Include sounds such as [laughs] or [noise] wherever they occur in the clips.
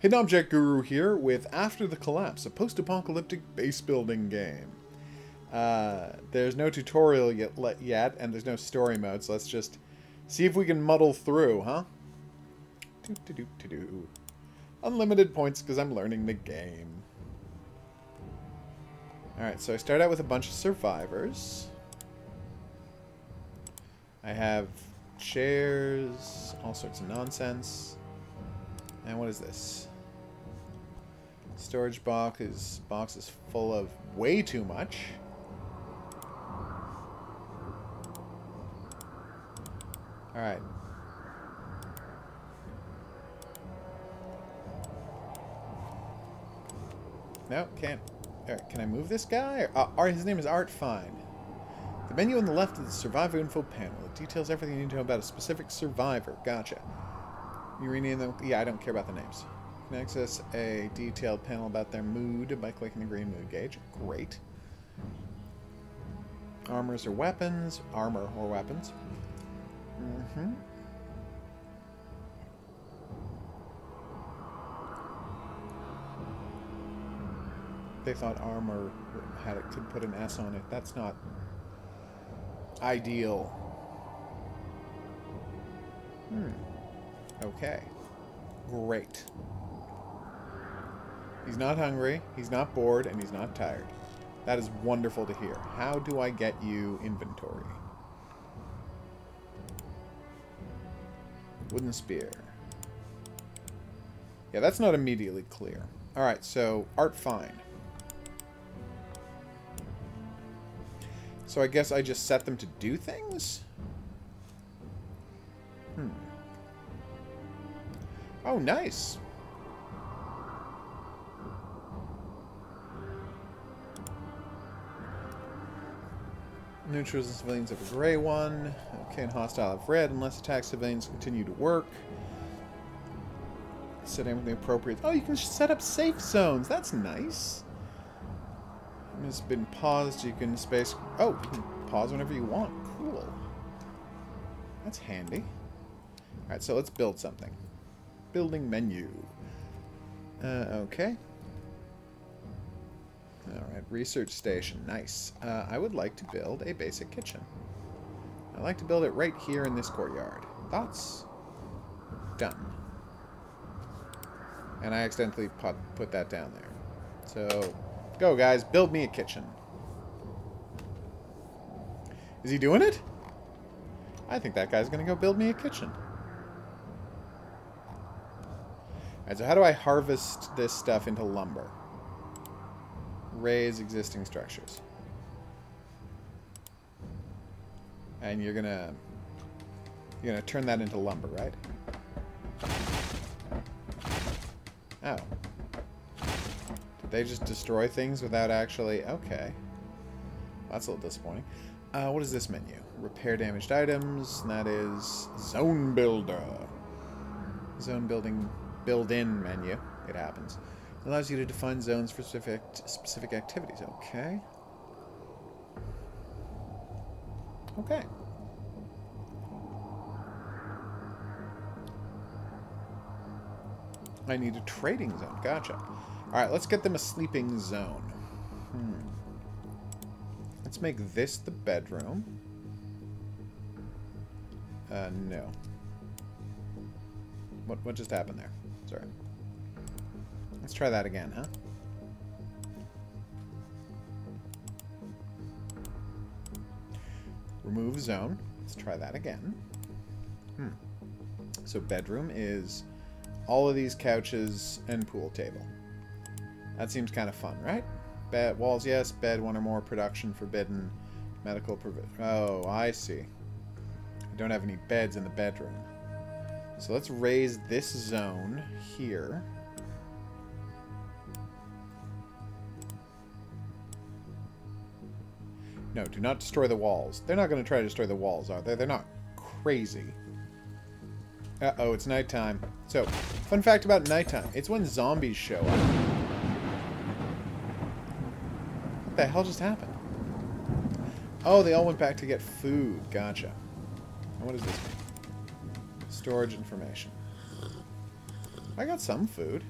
Hidden Object Guru here with After the Collapse, a post-apocalyptic base building game. Uh, there's no tutorial yet, yet, and there's no story mode, so let's just see if we can muddle through, huh? Unlimited points because I'm learning the game. Alright, so I start out with a bunch of survivors. I have chairs, all sorts of nonsense. And what is this? Storage box is box is full of way too much. All right. No, can't. All right, can I move this guy? Uh, Art, his name is Art Fine. The menu on the left is the Survivor Info panel. It details everything you need to know about a specific survivor. Gotcha. You rename them? Yeah, I don't care about the names. Can access a detailed panel about their mood by clicking the green mood gauge. Great. Armors or weapons. Armor or weapons. Mm-hmm. They thought armor had it could put an S on it. That's not ideal. Hmm. Okay. Great. He's not hungry, he's not bored, and he's not tired. That is wonderful to hear. How do I get you inventory? Wooden spear. Yeah, that's not immediately clear. Alright, so art fine. So I guess I just set them to do things? Hmm. Oh, nice. Neutrals and civilians have a gray one. Okay, and hostile have red unless attack civilians continue to work. Set everything appropriate. Oh, you can set up safe zones. That's nice. It's been paused. You can space... Oh, you can pause whenever you want. Cool. That's handy. Alright, so let's build something. Building menu. Uh, okay. Alright, research station. Nice. Uh, I would like to build a basic kitchen. I'd like to build it right here in this courtyard. Thoughts? Done. And I accidentally put, put that down there. So, go guys, build me a kitchen. Is he doing it? I think that guy's going to go build me a kitchen. Alright, so how do I harvest this stuff into lumber? Raze existing structures. And you're gonna... You're gonna turn that into lumber, right? Oh. Did they just destroy things without actually... Okay. That's a little disappointing. Uh, what is this menu? Repair damaged items. that is Zone Builder. Zone building build-in menu. It happens. Allows you to define zones for specific specific activities. Okay. Okay. I need a trading zone. Gotcha. Alright, let's get them a sleeping zone. Hmm. Let's make this the bedroom. Uh, no. What, what just happened there? Sorry. Let's try that again, huh? Remove zone. Let's try that again. Hmm. So bedroom is all of these couches and pool table. That seems kind of fun, right? Bed walls, yes. Bed, one or more. Production forbidden. Medical provision. Oh, I see. I don't have any beds in the bedroom. So let's raise this zone here. No, do not destroy the walls. They're not going to try to destroy the walls, are they? They're not crazy. Uh-oh, it's nighttime. So, fun fact about nighttime. It's when zombies show up. What the hell just happened? Oh, they all went back to get food. Gotcha. And what does this mean? Storage information. I got some food.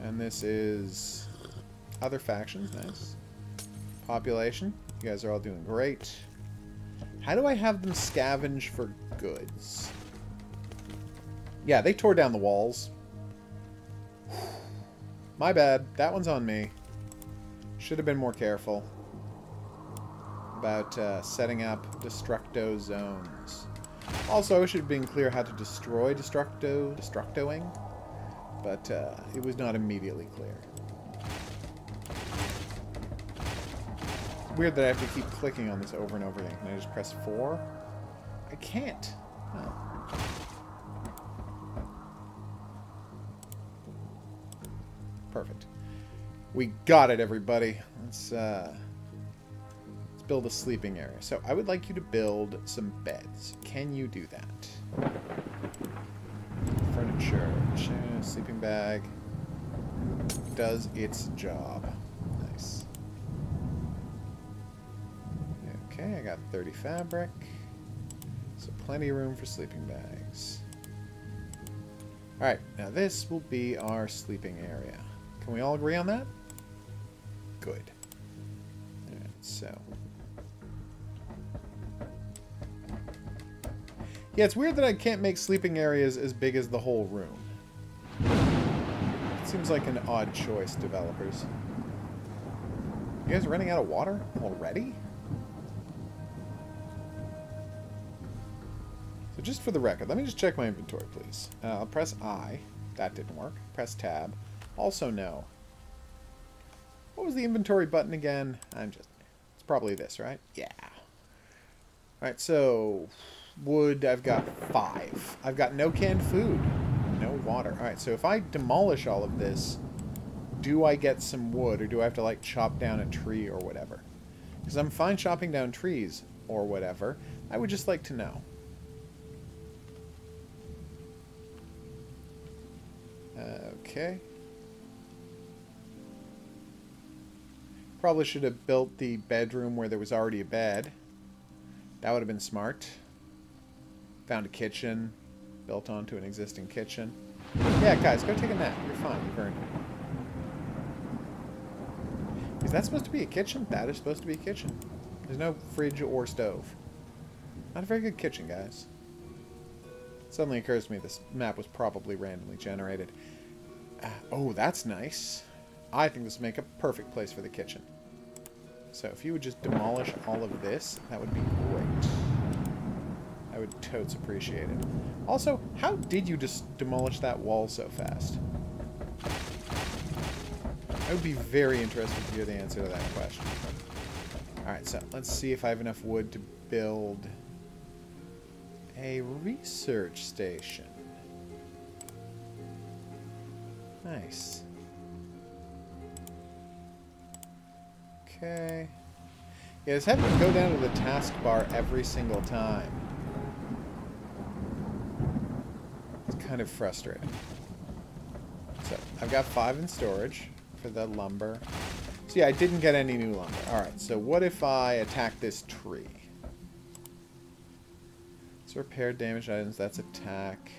And this is other factions. Nice. Population. You guys are all doing great. How do I have them scavenge for goods? Yeah, they tore down the walls. [sighs] My bad. That one's on me. Should have been more careful about uh, setting up destructo zones. Also, I should have been clear how to destroy destructo, destructoing, but uh, it was not immediately clear. Weird that I have to keep clicking on this over and over again. Can I just press 4? I can't. Oh. Perfect. We got it, everybody. Let's, uh, let's build a sleeping area. So I would like you to build some beds. Can you do that? Furniture. Sleeping bag. Does its job. Okay, I got 30 fabric. So plenty of room for sleeping bags. Alright, now this will be our sleeping area. Can we all agree on that? Good. Alright, so. Yeah, it's weird that I can't make sleeping areas as big as the whole room. It seems like an odd choice, developers. You guys running out of water already? Just for the record, let me just check my inventory, please. Uh, I'll press I. That didn't work. Press tab. Also no. What was the inventory button again? I'm just... It's probably this, right? Yeah. Alright, so... Wood, I've got five. I've got no canned food. No water. Alright, so if I demolish all of this, do I get some wood, or do I have to, like, chop down a tree or whatever? Because I'm fine chopping down trees or whatever. I would just like to know. Okay. Probably should have built the bedroom where there was already a bed. That would have been smart. Found a kitchen. Built onto an existing kitchen. Yeah, guys, go take a nap. You're fine. You've earned it. Is that supposed to be a kitchen? That is supposed to be a kitchen. There's no fridge or stove. Not a very good kitchen, guys. Suddenly occurs to me this map was probably randomly generated. Uh, oh, that's nice. I think this would make a perfect place for the kitchen. So if you would just demolish all of this, that would be great. I would totes appreciate it. Also, how did you just demolish that wall so fast? I would be very interested to hear the answer to that question. Alright, so let's see if I have enough wood to build a research station. Nice. Okay. Yeah, just having to go down to the taskbar every single time. It's kind of frustrating. So, I've got five in storage for the lumber. So yeah, I didn't get any new lumber. Alright, so what if I attack this tree? Repair damaged items, that's attack.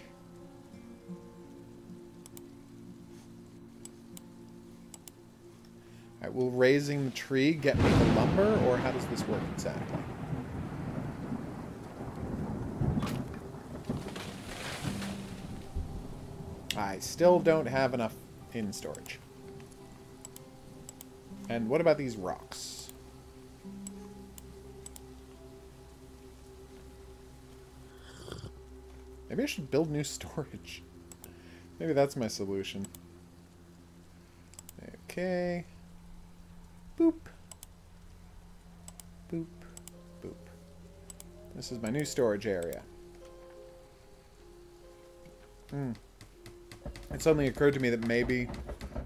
Alright, will razing the tree get me the lumber, or how does this work exactly? I still don't have enough in storage. And what about these rocks? Maybe I should build new [laughs] storage. Maybe that's my solution. Okay. Boop. Boop. Boop. This is my new storage area. Hmm. It suddenly occurred to me that maybe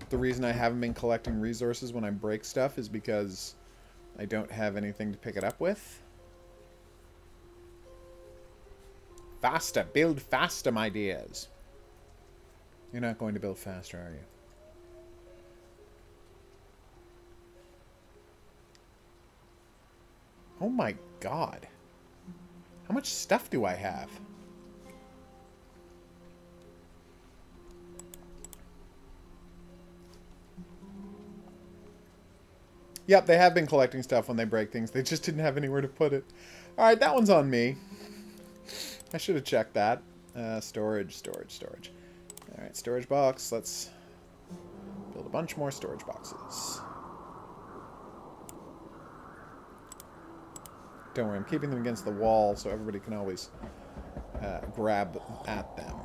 the reason I haven't been collecting resources when I break stuff is because I don't have anything to pick it up with. Faster! Build faster, my dears! You're not going to build faster, are you? Oh my god. How much stuff do I have? Yep, they have been collecting stuff when they break things. They just didn't have anywhere to put it. Alright, that one's on me. I should have checked that. Uh, storage, storage, storage. Alright, storage box. Let's build a bunch more storage boxes. Don't worry, I'm keeping them against the wall so everybody can always uh, grab at them.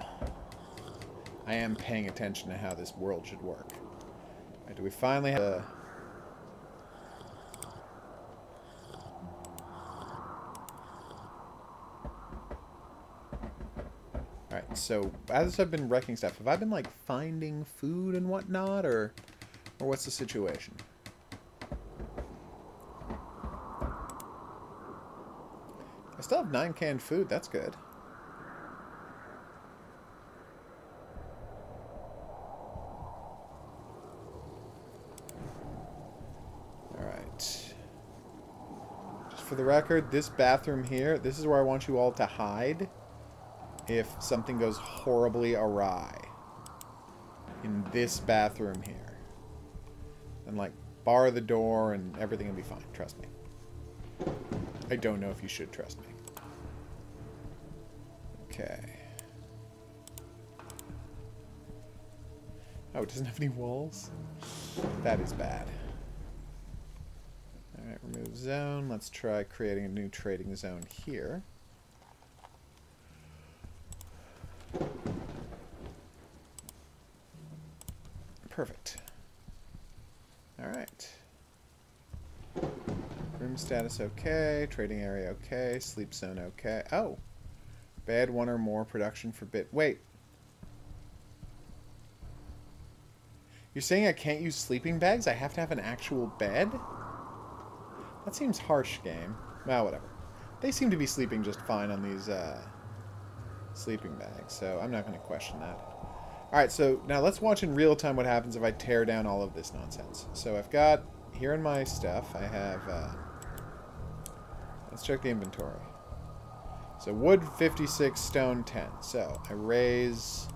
I am paying attention to how this world should work. Right, do we finally have a... Alright, so as I've been wrecking stuff, have I been like finding food and whatnot or or what's the situation? I still have nine canned food, that's good. For the record, this bathroom here, this is where I want you all to hide if something goes horribly awry. In this bathroom here. And, like, bar the door and everything will be fine. Trust me. I don't know if you should trust me. Okay. Oh, it doesn't have any walls? That is bad. Alright, remove zone. Let's try creating a new trading zone here. Perfect. Alright. Room status okay. Trading area okay. Sleep zone okay. Oh! Bad one or more production for bit. Wait. You're saying I can't use sleeping bags? I have to have an actual bed? That seems harsh, game. Well, whatever. They seem to be sleeping just fine on these uh, sleeping bags, so I'm not going to question that. Alright, so now let's watch in real time what happens if I tear down all of this nonsense. So I've got, here in my stuff, I have, uh, let's check the inventory. So wood 56, stone 10. So I raze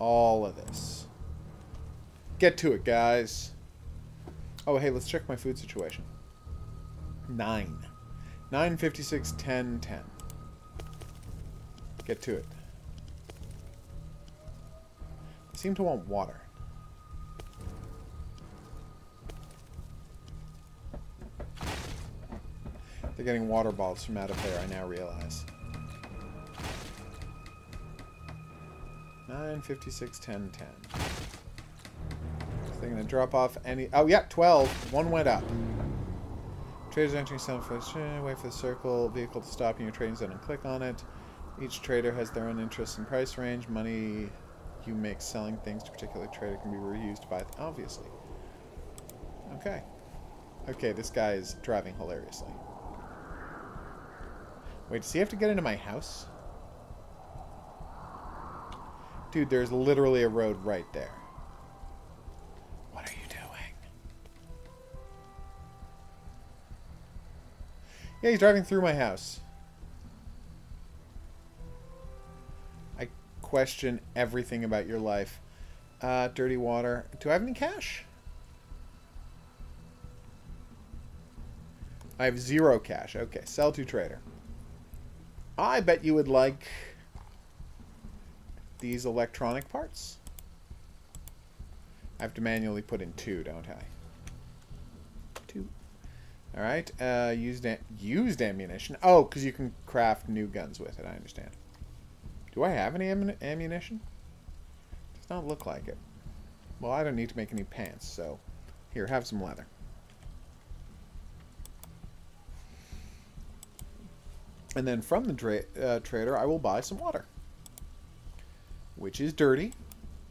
all of this. Get to it, guys. Oh, hey, let's check my food situation. 9. 9, 56, 10, 10. Get to it. Seem to want water. They're getting water bottles from out of there, I now realize. 9, 56, 10, 10. Is they going to drop off any... Oh, yeah, 12. One went up. Traders entering some first. Eh, wait for the circle vehicle to stop in your trading zone and click on it. Each trader has their own interest and price range. Money you make selling things to a particular trader can be reused by... Obviously. Okay. Okay, this guy is driving hilariously. Wait, does he have to get into my house? Dude, there's literally a road right there. What are you doing? Yeah, he's driving through my house. Question everything about your life. Uh, dirty water. Do I have any cash? I have zero cash. Okay, sell to trader. I bet you would like these electronic parts. I have to manually put in two, don't I? Two. Alright, uh, used, used ammunition. Oh, because you can craft new guns with it, I understand. Do I have any am ammunition? Does not look like it. Well, I don't need to make any pants, so... Here, have some leather. And then from the tra uh, trader, I will buy some water. Which is dirty.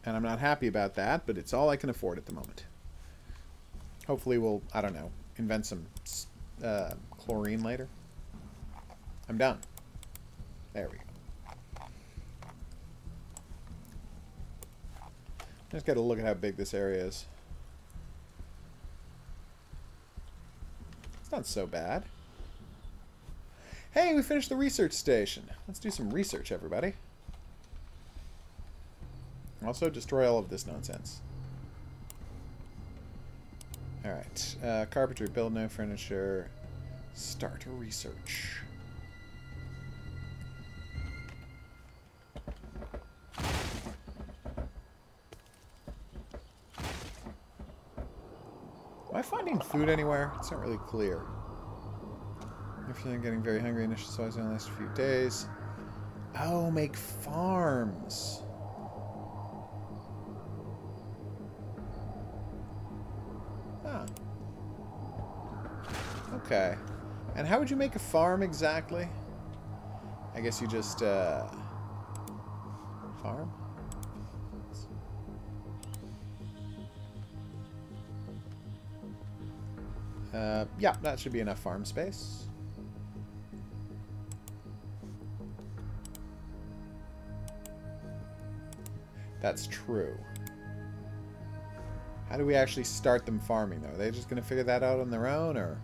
And I'm not happy about that, but it's all I can afford at the moment. Hopefully we'll, I don't know, invent some uh, chlorine later. I'm done. There we go. Just got to look at how big this area is. It's not so bad. Hey, we finished the research station. Let's do some research, everybody. Also, destroy all of this nonsense. Alright. Uh, carpentry, build no furniture. Start research. Food anywhere? It's not really clear. If you're getting very hungry, I initial supplies only last a few days. Oh, make farms. Huh. Okay. And how would you make a farm exactly? I guess you just, uh... Farm? Uh, yeah, that should be enough farm space. That's true. How do we actually start them farming, though? Are they just going to figure that out on their own, or,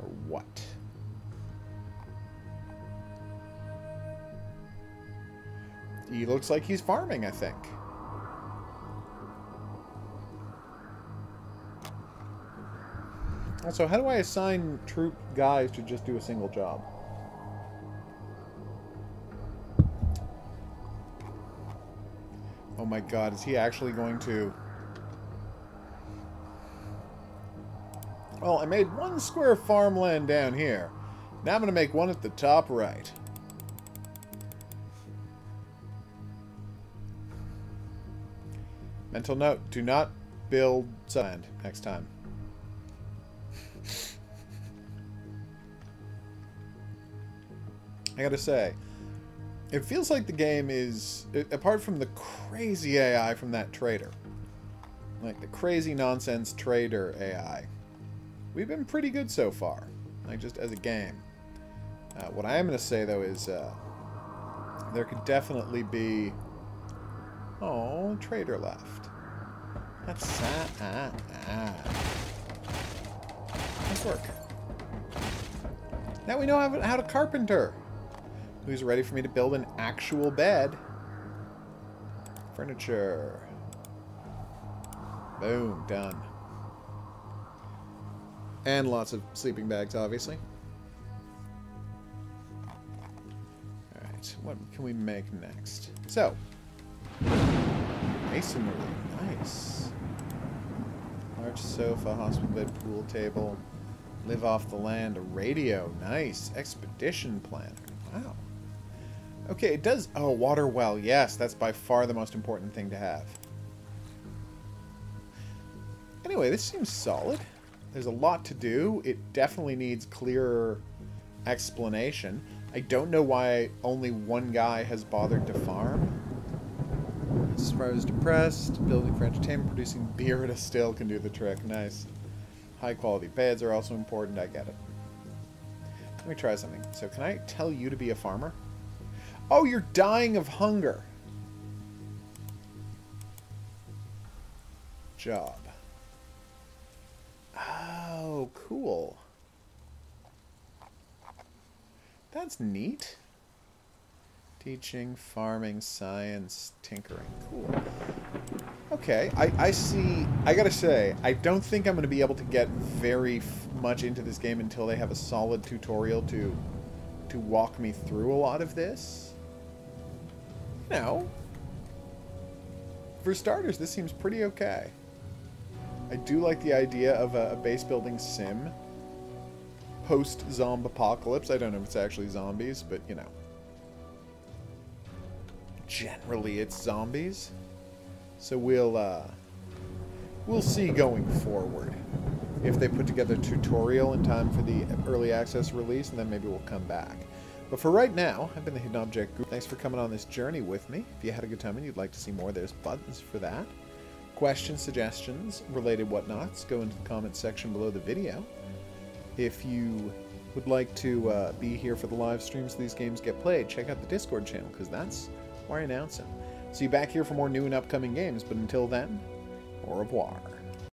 or what? He looks like he's farming, I think. Also, how do I assign troop guys to just do a single job? Oh my god, is he actually going to... Well, I made one square farmland down here. Now I'm going to make one at the top right. Mental note, do not build sand next time. I gotta say, it feels like the game is, apart from the crazy AI from that trader, like the crazy nonsense trader AI, we've been pretty good so far, like just as a game. Uh, what I am going to say, though, is uh, there could definitely be... Oh, trader left. That's sad. Ah, ah. Nice work. Now we know how, how to carpenter. Who's ready for me to build an actual bed? Furniture. Boom, done. And lots of sleeping bags, obviously. Alright, what can we make next? So, masonry, nice. Large sofa, hospital bed, pool table, live off the land, a radio, nice. Expedition planner, wow. Okay, it does... Oh, water well. Yes, that's by far the most important thing to have. Anyway, this seems solid. There's a lot to do. It definitely needs clearer explanation. I don't know why only one guy has bothered to farm. Far as depressed, building for entertainment, producing beer at a still can do the trick. Nice. High quality beds are also important. I get it. Let me try something. So can I tell you to be a farmer? Oh, you're dying of hunger. Job. Oh, cool. That's neat. Teaching, farming, science, tinkering. Cool. Okay, I, I see... I gotta say, I don't think I'm to be able to get very much into this game until they have a solid tutorial to to walk me through a lot of this you know, for starters, this seems pretty okay. I do like the idea of a, a base building sim post-zombie apocalypse. I don't know if it's actually zombies, but, you know. Generally, it's zombies. So we'll, uh, we'll see going forward if they put together a tutorial in time for the early access release, and then maybe we'll come back. But for right now, I've been the Hidden Object Guru. Thanks for coming on this journey with me. If you had a good time and you'd like to see more, there's buttons for that. Questions, suggestions, related whatnots, go into the comments section below the video. If you would like to uh, be here for the live streams these games get played, check out the Discord channel, because that's where I announce them. See you back here for more new and upcoming games, but until then, au revoir.